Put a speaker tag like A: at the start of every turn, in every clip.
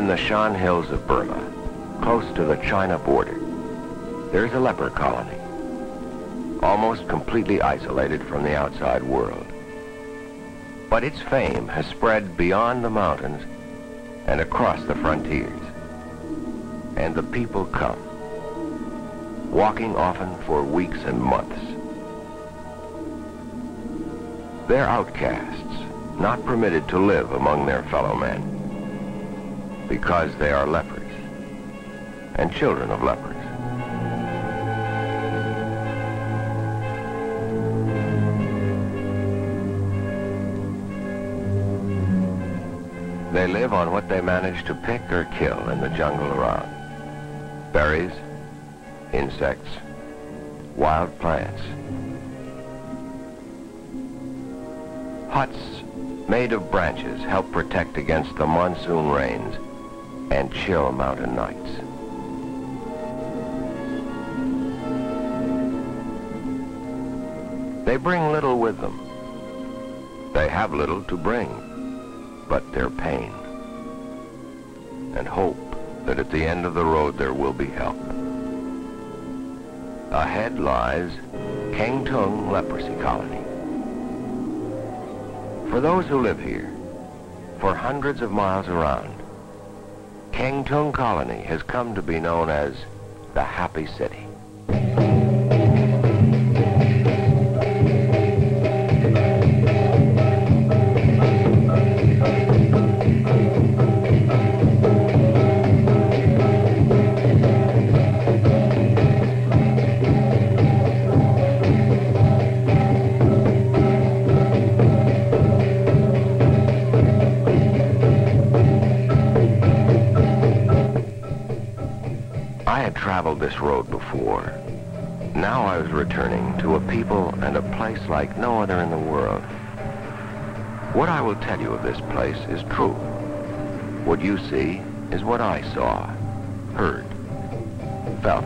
A: in the Shan Hills of Burma, close to the China border, there's a leper colony, almost completely isolated from the outside world. But its fame has spread beyond the mountains and across the frontiers. And the people come, walking often for weeks and months. They're outcasts, not permitted to live among their fellow men, because they are lepers and children of lepers. They live on what they manage to pick or kill in the jungle around. Berries, insects, wild plants. Huts made of branches help protect against the monsoon rains and chill mountain nights. They bring little with them. They have little to bring but their pain, and hope that at the end of the road there will be help. Ahead lies Keng Tung Leprosy Colony. For those who live here, for hundreds of miles around, Keng Tung Colony has come to be known as the Happy City. Like no other in the world. What I will tell you of this place is true. What you see is what I saw, heard, felt.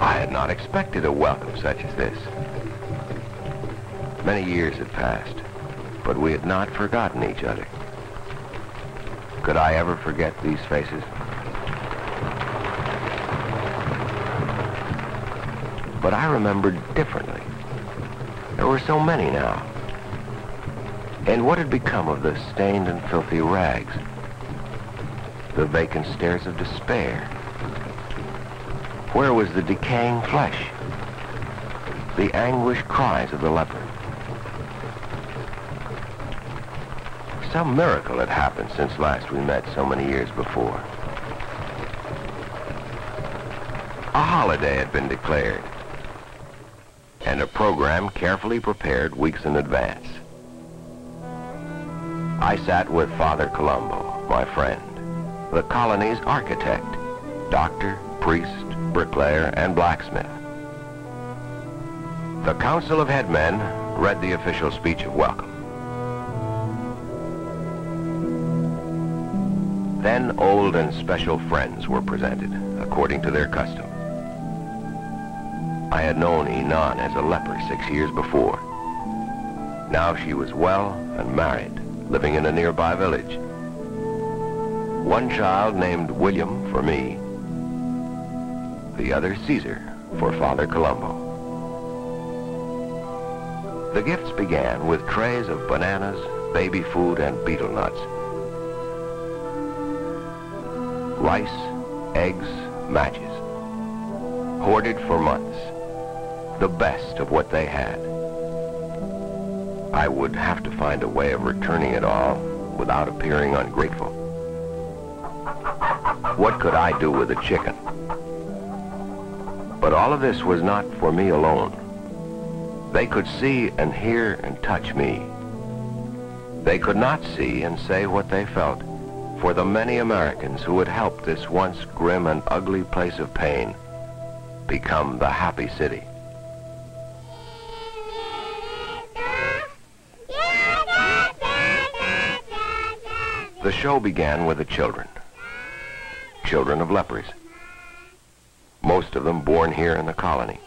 A: I had not expected a welcome such as this. Many years had passed, but we had not forgotten each other. Could I ever forget these faces? But I remembered differently. There were so many now. And what had become of the stained and filthy rags? The vacant stares of despair? Where was the decaying flesh? The anguished cries of the leper? Some miracle had happened since last we met so many years before. A holiday had been declared, and a program carefully prepared weeks in advance. I sat with Father Colombo, my friend, the colony's architect, doctor, priest, bricklayer, and blacksmith. The Council of Headmen read the official speech of welcome. Then old and special friends were presented, according to their custom. I had known Inan as a leper six years before. Now she was well and married, living in a nearby village. One child named William for me, the other Caesar for Father Colombo. The gifts began with trays of bananas, baby food, and betel nuts. Rice, eggs, matches. Hoarded for months. The best of what they had. I would have to find a way of returning it all without appearing ungrateful. What could I do with a chicken? But all of this was not for me alone. They could see and hear and touch me. They could not see and say what they felt for the many Americans who had helped this once grim and ugly place of pain become the happy city. The show began with the children. Children of lepers. Most of them born here in the colony.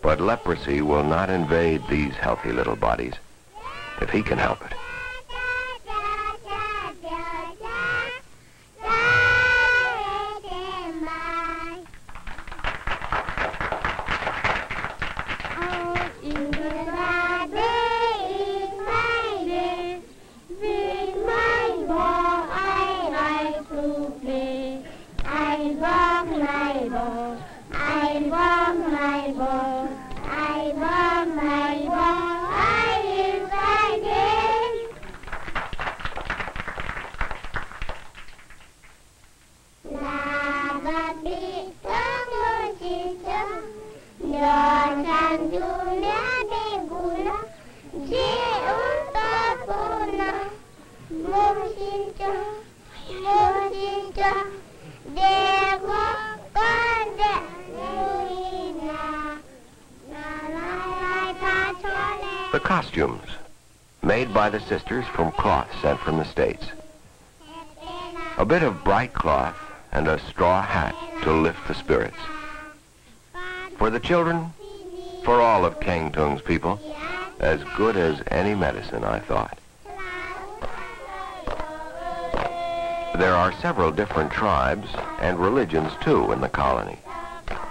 A: But leprosy will not invade these healthy little bodies if he can help it. The costumes, made by the sisters from cloth sent from the States. A bit of bright cloth and a straw hat to lift the spirits. For the children, for all of Keng Tung's people, as good as any medicine, I thought. There are several different tribes and religions, too, in the colony.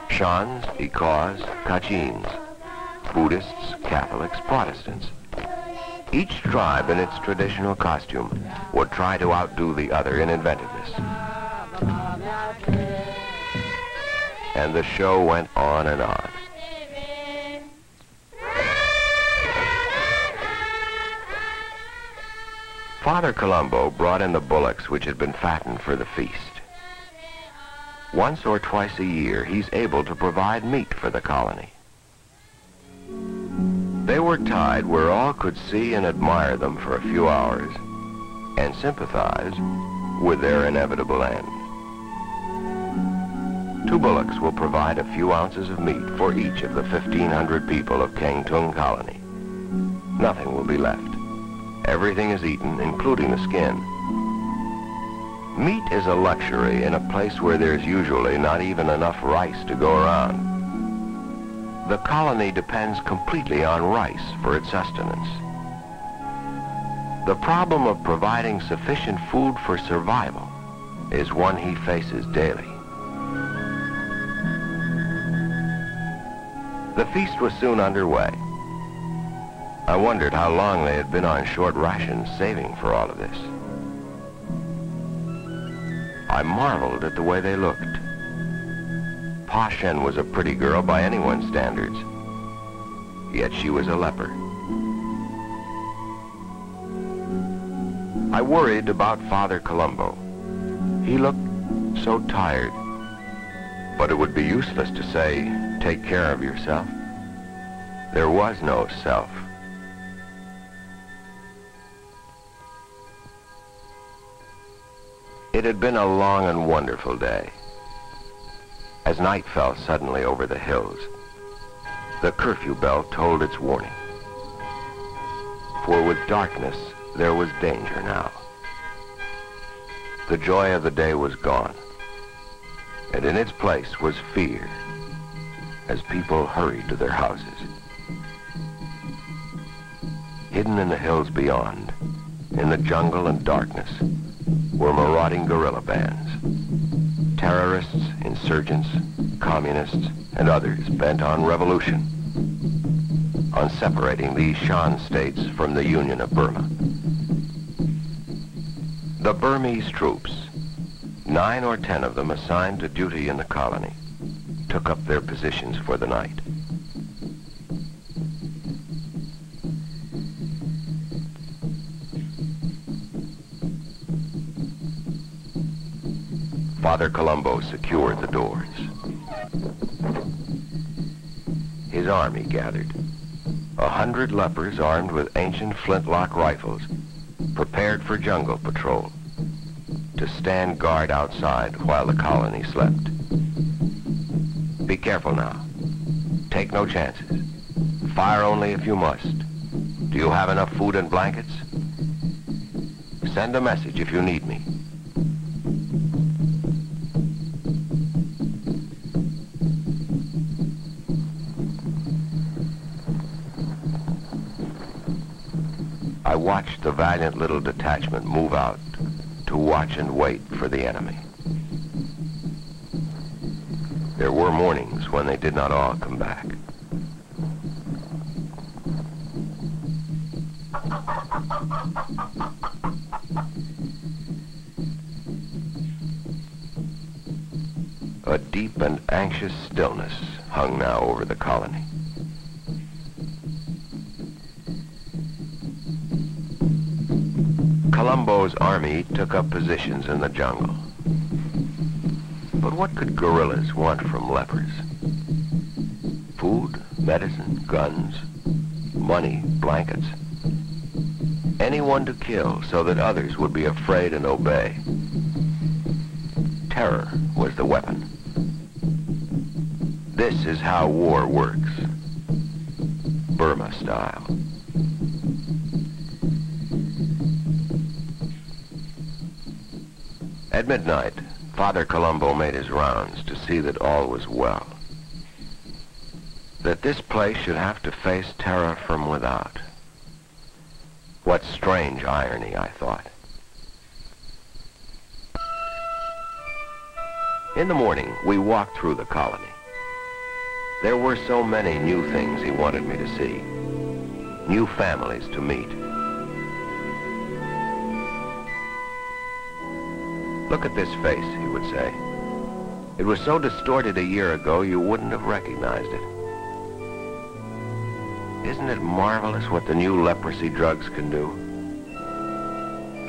A: Shans, Ikaws, Kachins, Buddhists, Catholics, Protestants. Each tribe in its traditional costume would try to outdo the other in inventiveness. And the show went on and on. Father Colombo brought in the bullocks which had been fattened for the feast. Once or twice a year, he's able to provide meat for the colony. They were tied where all could see and admire them for a few hours and sympathize with their inevitable end. Two bullocks will provide a few ounces of meat for each of the 1,500 people of Keng Tung Colony. Nothing will be left. Everything is eaten, including the skin. Meat is a luxury in a place where there's usually not even enough rice to go around. The colony depends completely on rice for its sustenance. The problem of providing sufficient food for survival is one he faces daily. The feast was soon underway. I wondered how long they had been on short rations saving for all of this. I marveled at the way they looked. Pa Shen was a pretty girl by anyone's standards, yet she was a leper. I worried about Father Colombo. He looked so tired. But it would be useless to say, take care of yourself. There was no self. It had been a long and wonderful day. As night fell suddenly over the hills, the curfew bell told its warning. For with darkness, there was danger now. The joy of the day was gone, and in its place was fear as people hurried to their houses. Hidden in the hills beyond, in the jungle and darkness, were marauding guerrilla bands. Terrorists, insurgents, communists, and others bent on revolution, on separating these Shan states from the Union of Burma. The Burmese troops, nine or ten of them assigned to duty in the colony, took up their positions for the night. Father Colombo secured the doors. His army gathered. A hundred lepers armed with ancient flintlock rifles, prepared for jungle patrol, to stand guard outside while the colony slept. Be careful now. Take no chances. Fire only if you must. Do you have enough food and blankets? Send a message if you need me. Watched the valiant little detachment move out to watch and wait for the enemy. There were mornings when they did not all come back. A deep and anxious stillness hung now over the colony. Colombo's army took up positions in the jungle. But what could guerrillas want from lepers? Food, medicine, guns, money, blankets. Anyone to kill so that others would be afraid and obey. Terror was the weapon. This is how war works. Burma style. At midnight, Father Colombo made his rounds to see that all was well. That this place should have to face terror from without. What strange irony, I thought. In the morning, we walked through the colony. There were so many new things he wanted me to see. New families to meet. Look at this face, he would say. It was so distorted a year ago you wouldn't have recognized it. Isn't it marvelous what the new leprosy drugs can do?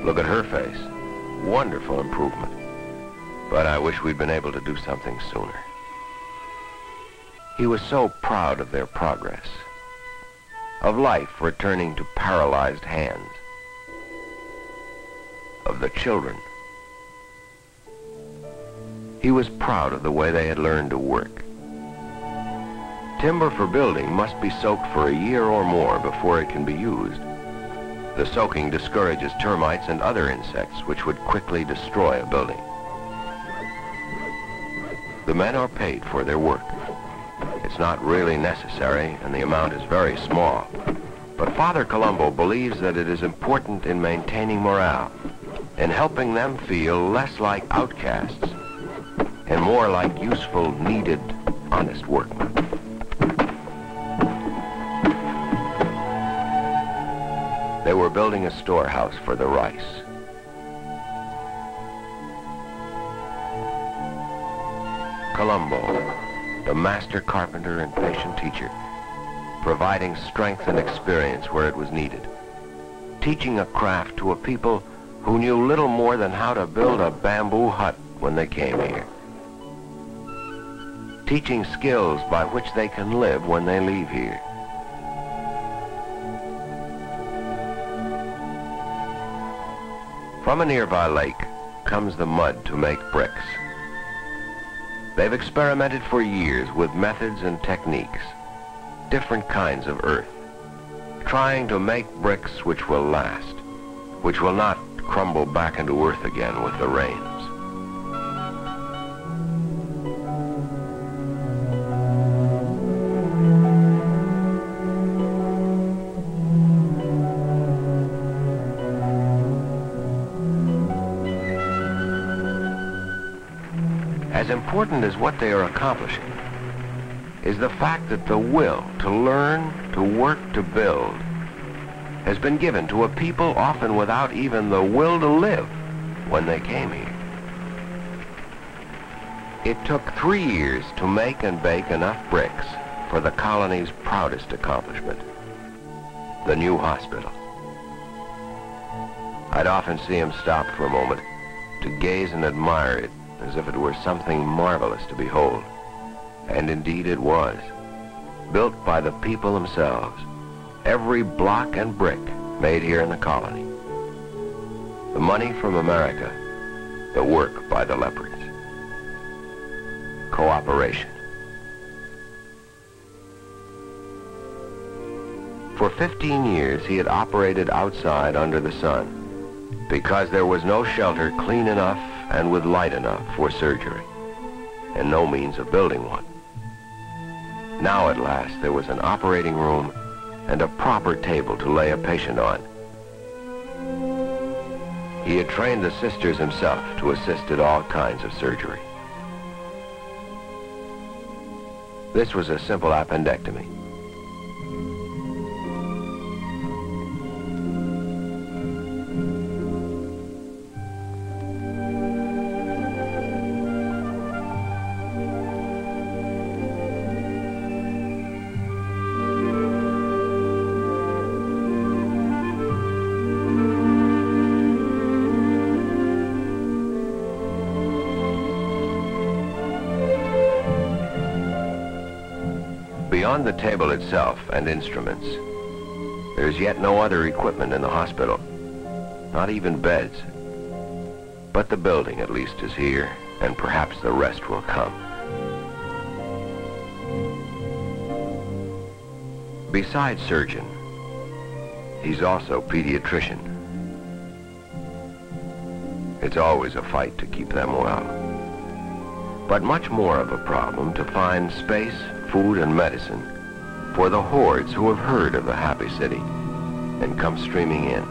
A: Look at her face. Wonderful improvement. But I wish we'd been able to do something sooner. He was so proud of their progress, of life returning to paralyzed hands, of the children he was proud of the way they had learned to work. Timber for building must be soaked for a year or more before it can be used. The soaking discourages termites and other insects which would quickly destroy a building. The men are paid for their work. It's not really necessary and the amount is very small. But Father Colombo believes that it is important in maintaining morale, in helping them feel less like outcasts and more like useful, needed, honest workmen. They were building a storehouse for the rice. Colombo, the master carpenter and patient teacher, providing strength and experience where it was needed, teaching a craft to a people who knew little more than how to build a bamboo hut when they came here teaching skills by which they can live when they leave here. From a nearby lake comes the mud to make bricks. They've experimented for years with methods and techniques, different kinds of earth, trying to make bricks which will last, which will not crumble back into earth again with the rain. What they are accomplishing is the fact that the will to learn, to work, to build has been given to a people often without even the will to live when they came here. It took three years to make and bake enough bricks for the colony's proudest accomplishment, the new hospital. I'd often see him stop for a moment to gaze and admire it as if it were something marvelous to behold. And indeed it was. Built by the people themselves. Every block and brick made here in the colony. The money from America, the work by the lepers. Cooperation. For 15 years he had operated outside under the sun, because there was no shelter clean enough and with light enough for surgery, and no means of building one. Now at last there was an operating room and a proper table to lay a patient on. He had trained the sisters himself to assist at all kinds of surgery. This was a simple appendectomy. Beyond the table itself and instruments, there's yet no other equipment in the hospital, not even beds. But the building at least is here, and perhaps the rest will come. Besides surgeon, he's also pediatrician. It's always a fight to keep them well. But much more of a problem to find space food and medicine for the hordes who have heard of the happy city and come streaming in.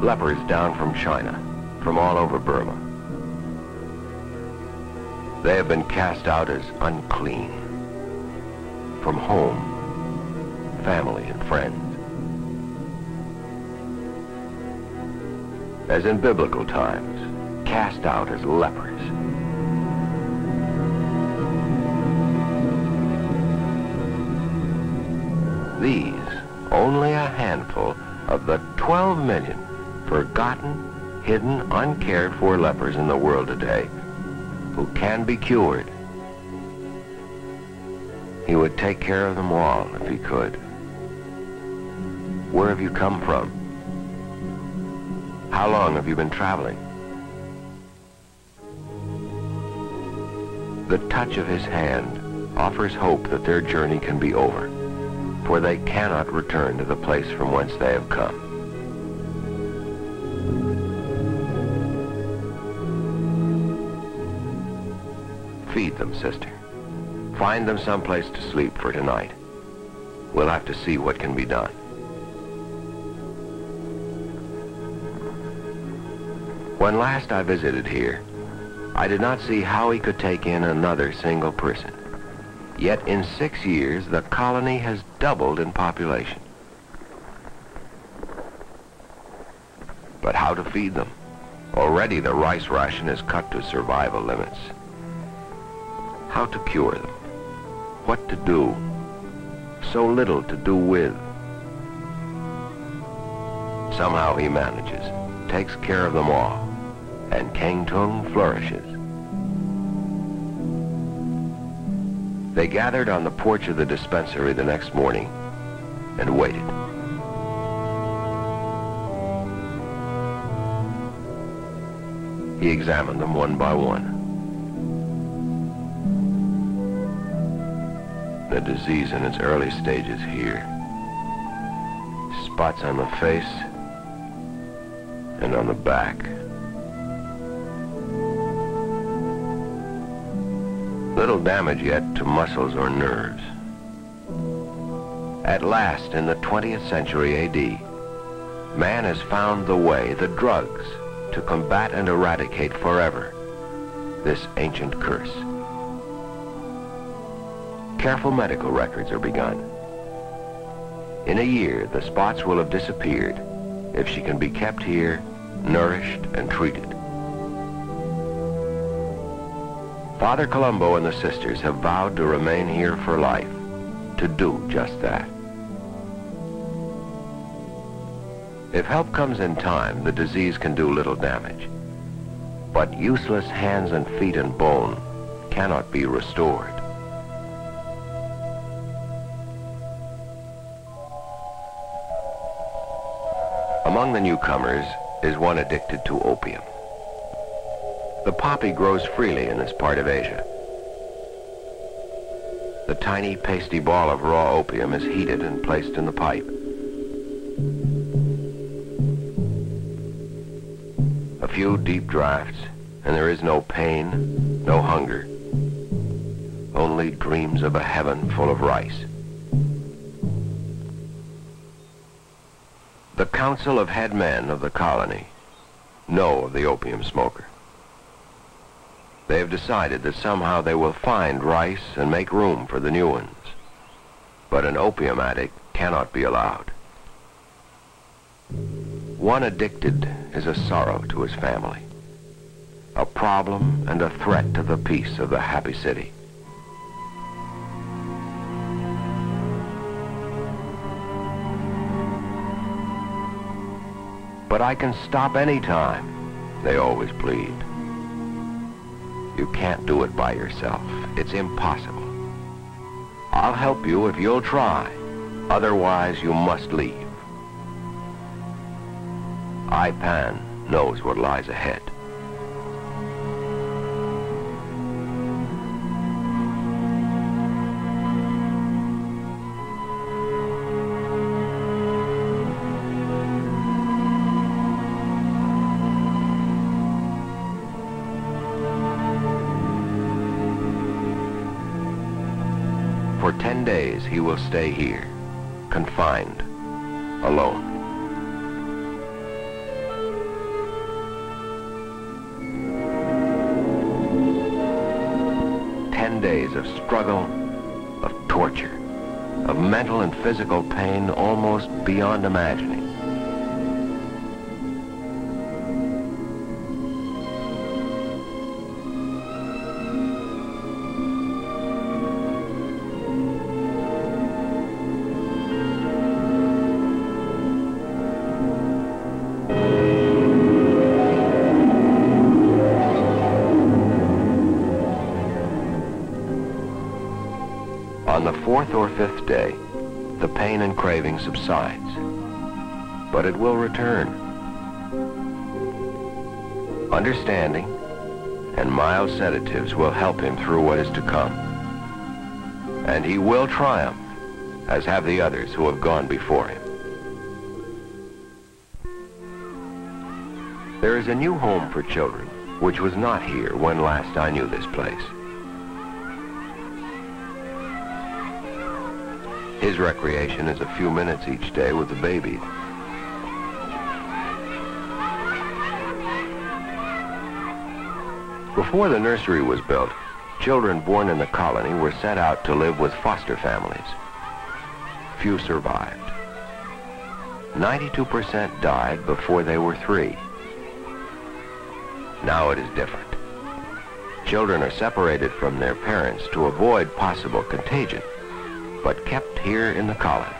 A: Lepers down from China, from all over Burma. They have been cast out as unclean from home, family, and friends. As in biblical times, cast out as lepers. Only a handful of the 12 million forgotten, hidden, uncared for lepers in the world today who can be cured. He would take care of them all if he could. Where have you come from? How long have you been traveling? The touch of his hand offers hope that their journey can be over for they cannot return to the place from whence they have come. Feed them, sister. Find them someplace to sleep for tonight. We'll have to see what can be done. When last I visited here, I did not see how he could take in another single person. Yet in six years, the colony has doubled in population. But how to feed them? Already the rice ration is cut to survival limits. How to cure them? What to do? So little to do with. Somehow he manages, takes care of them all, and Keng Tung flourishes. They gathered on the porch of the dispensary the next morning and waited. He examined them one by one. The disease in its early stages here. Spots on the face and on the back. Little damage yet to muscles or nerves. At last, in the 20th century AD, man has found the way, the drugs, to combat and eradicate forever this ancient curse. Careful medical records are begun. In a year, the spots will have disappeared if she can be kept here, nourished and treated. Father Colombo and the sisters have vowed to remain here for life, to do just that. If help comes in time, the disease can do little damage. But useless hands and feet and bone cannot be restored. Among the newcomers is one addicted to opium. The poppy grows freely in this part of Asia. The tiny pasty ball of raw opium is heated and placed in the pipe. A few deep drafts, and there is no pain, no hunger. Only dreams of a heaven full of rice. The Council of Head Men of the colony know of the opium smoker. They have decided that somehow they will find rice and make room for the new ones. But an opium addict cannot be allowed. One addicted is a sorrow to his family, a problem and a threat to the peace of the happy city. But I can stop any time, they always plead. You can't do it by yourself. It's impossible. I'll help you if you'll try. Otherwise, you must leave. IPAN knows what lies ahead. For 10 days he will stay here, confined, alone. Ten days of struggle, of torture, of mental and physical pain almost beyond imagining. Subsides, but it will return. Understanding and mild sedatives will help him through what is to come. And he will triumph, as have the others who have gone before him. There is a new home for children, which was not here when last I knew this place. His recreation is a few minutes each day with the baby. Before the nursery was built, children born in the colony were sent out to live with foster families. Few survived. 92% died before they were three. Now it is different. Children are separated from their parents to avoid possible contagion but kept here in the colony.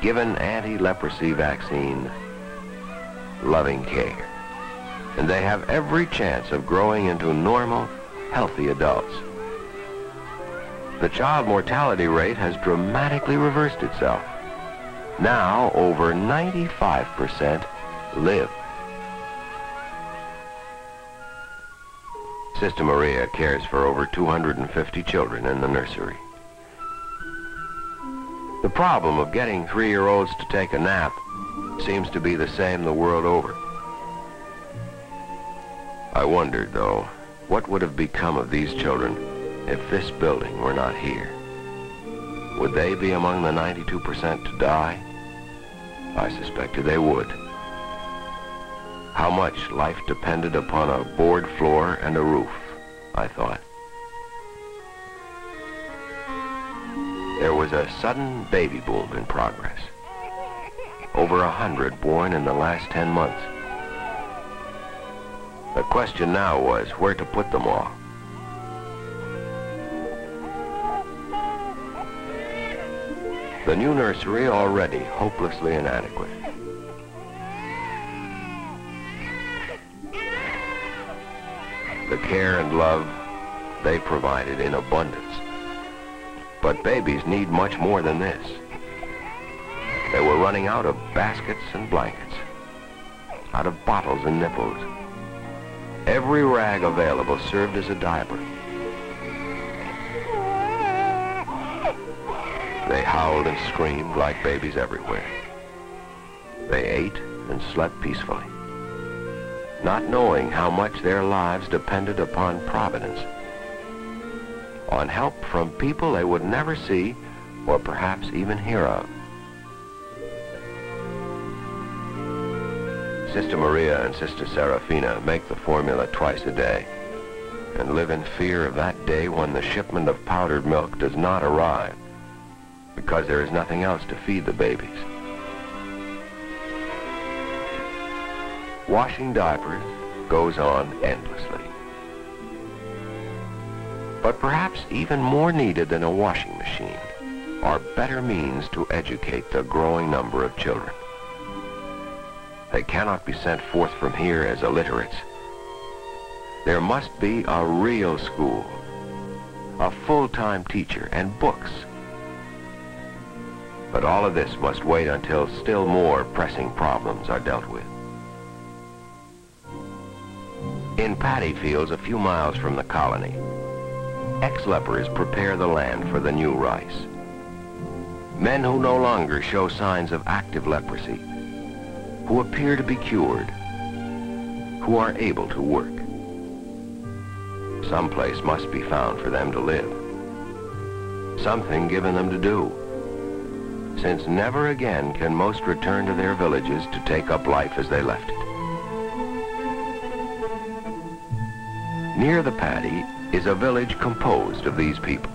A: Given anti-leprosy vaccine, loving care. And they have every chance of growing into normal, healthy adults. The child mortality rate has dramatically reversed itself. Now, over 95% live. Sister Maria cares for over 250 children in the nursery. The problem of getting three-year-olds to take a nap seems to be the same the world over. I wondered, though, what would have become of these children if this building were not here? Would they be among the 92% to die? I suspected they would. How much life depended upon a board floor and a roof, I thought. There was a sudden baby boom in progress. Over a hundred born in the last ten months. The question now was where to put them all. The new nursery already hopelessly inadequate. The care and love they provided in abundance. But babies need much more than this. They were running out of baskets and blankets, out of bottles and nipples. Every rag available served as a diaper. They howled and screamed like babies everywhere. They ate and slept peacefully. not knowing how much their lives depended upon providence, on help from people they would never see or perhaps even hear of. Sister Maria and Sister Serafina make the formula twice a day and live in fear of that day when the shipment of powdered milk does not arrive because there is nothing else to feed the babies. Washing diapers goes on endlessly. But perhaps even more needed than a washing machine are better means to educate the growing number of children. They cannot be sent forth from here as illiterates. There must be a real school, a full-time teacher, and books. But all of this must wait until still more pressing problems are dealt with. In paddy fields a few miles from the colony, ex-lepers prepare the land for the new rice. Men who no longer show signs of active leprosy who appear to be cured, who are able to work. Some place must be found for them to live. Something given them to do. Since never again can most return to their villages to take up life as they left it. Near the paddy is a village composed of these people.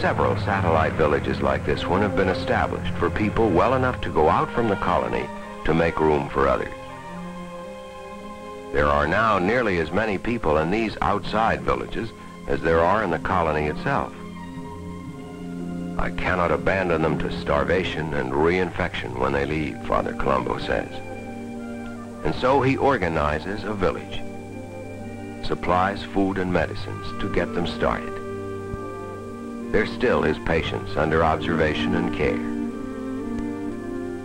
A: Several satellite villages like this one have been established for people well enough to go out from the colony to make room for others. There are now nearly as many people in these outside villages as there are in the colony itself. I cannot abandon them to starvation and reinfection when they leave, Father Colombo says. And so he organizes a village, supplies food and medicines to get them started. There's still his patients under observation and care.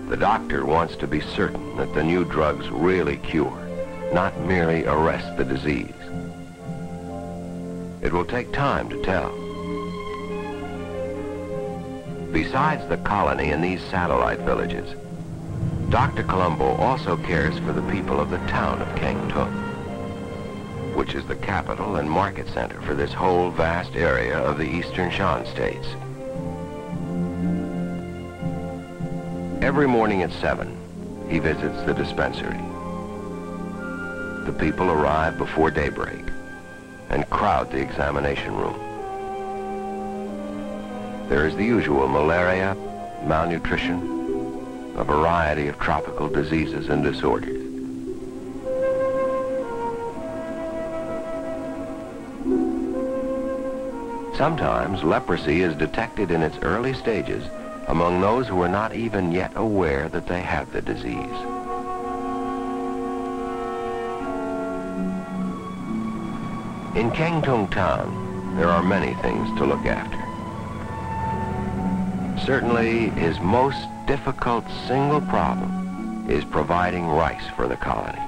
A: The doctor wants to be certain that the new drugs really cure, not merely arrest the disease. It will take time to tell. Besides the colony in these satellite villages, Dr. Colombo also cares for the people of the town of Kengtung, which is the capital and market center for this whole vast area of the eastern Shan states. Every morning at 7, he visits the dispensary. The people arrive before daybreak and crowd the examination room. There is the usual malaria, malnutrition, a variety of tropical diseases and disorders. Sometimes leprosy is detected in its early stages among those who are not even yet aware that they have the disease. In Kengtung town, there are many things to look after. Certainly, his most difficult single problem is providing rice for the colony.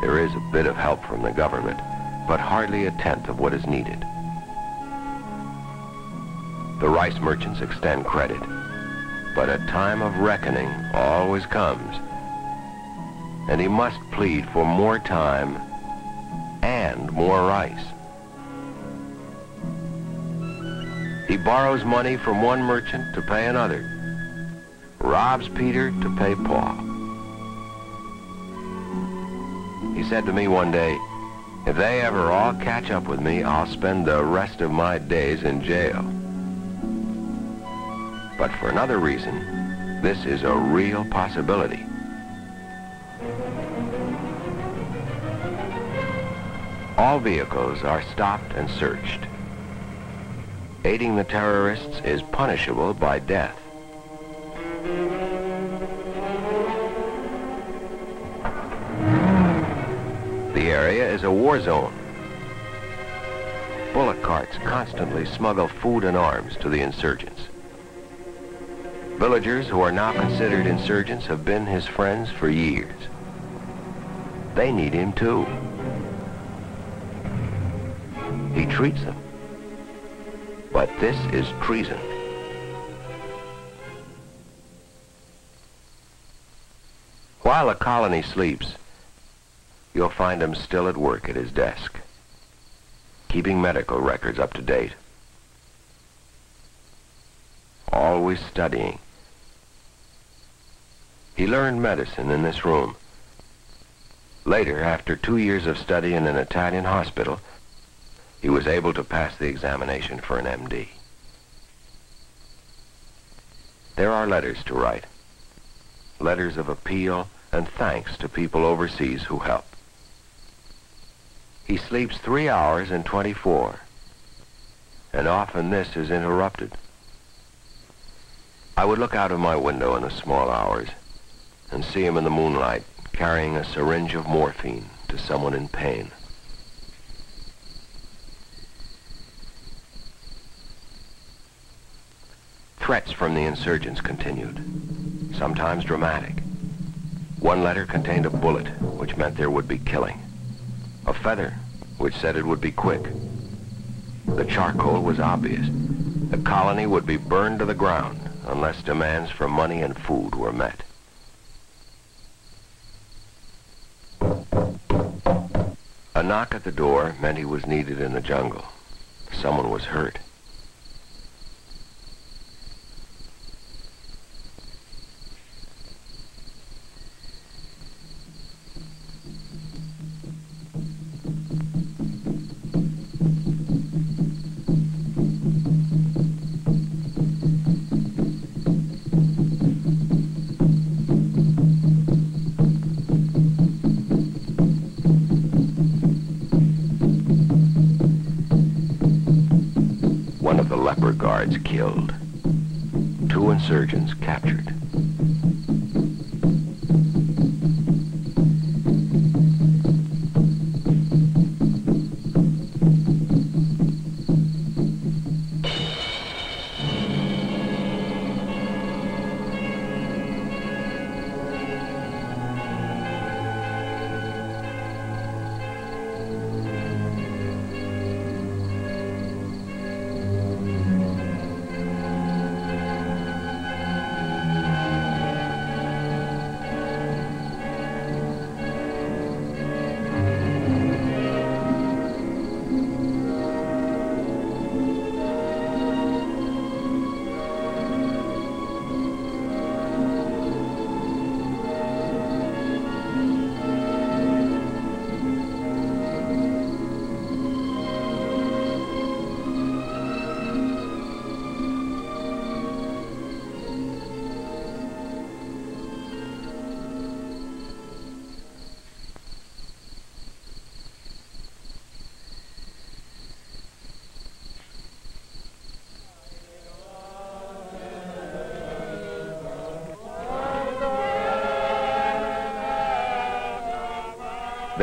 A: There is a bit of help from the government, but hardly a tenth of what is needed. The rice merchants extend credit, but a time of reckoning always comes, and he must plead for more time and more rice. He borrows money from one merchant to pay another, robs Peter to pay Paul. He said to me one day, if they ever all catch up with me, I'll spend the rest of my days in jail. But for another reason, this is a real possibility. All vehicles are stopped and searched. Aiding the terrorists is punishable by death. The area is a war zone. Bullock carts constantly smuggle food and arms to the insurgents. Villagers who are now considered insurgents have been his friends for years. They need him too. He treats them. But this is treason. While the colony sleeps, you'll find him still at work at his desk, keeping medical records up to date. Always studying. He learned medicine in this room. Later, after two years of study in an Italian hospital, he was able to pass the examination for an MD. There are letters to write. Letters of appeal and thanks to people overseas who help. He sleeps three hours in 24, and often this is interrupted. I would look out of my window in the small hours and see him in the moonlight carrying a syringe of morphine to someone in pain. Threats from the insurgents continued, sometimes dramatic. One letter contained a bullet, which meant there would be killing. A feather, which said it would be quick. The charcoal was obvious. The colony would be burned to the ground unless demands for money and food were met. A knock at the door meant he was needed in the jungle. Someone was hurt. Guards killed. Two insurgents captured.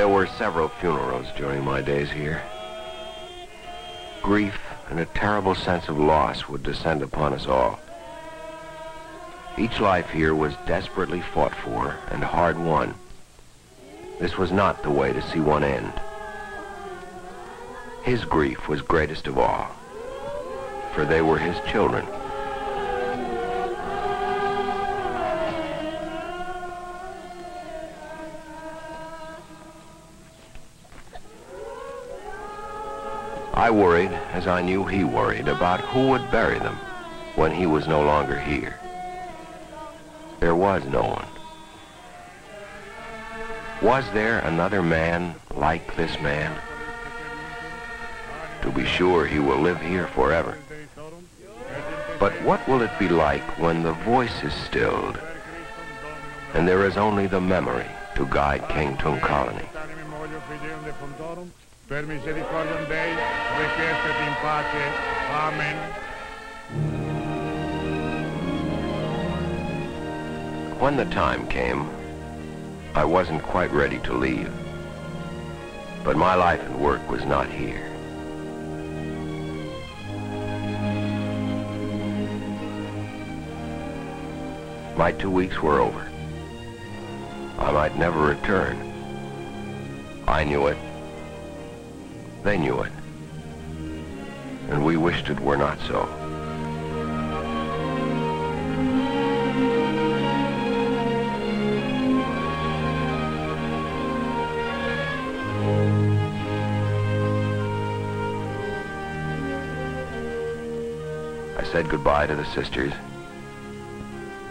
A: There were several funerals during my days here. Grief and a terrible sense of loss would descend upon us all. Each life here was desperately fought for and hard won. This was not the way to see one end. His grief was greatest of all, for they were his children. I worried, as I knew he worried, about who would bury them when he was no longer here. There was no one. Was there another man like this man? To be sure, he will live here forever. But what will it be like when the voice is stilled and there is only the memory to guide Keng Tung Colony?
B: Per Dei, in pace. Amen.
A: When the time came, I wasn't quite ready to leave. But my life and work was not here. My two weeks were over. I might never return. I knew it. They knew it. And we wished it were not so. I said goodbye to the sisters,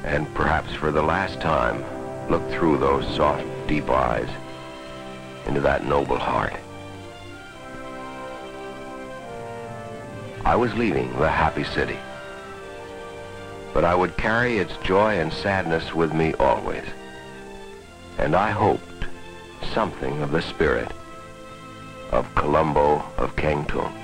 A: and perhaps for the last time, looked through those soft, deep eyes into that noble heart. I was leaving the happy city, but I would carry its joy and sadness with me always. And I hoped something of the spirit of Colombo of Kengtung.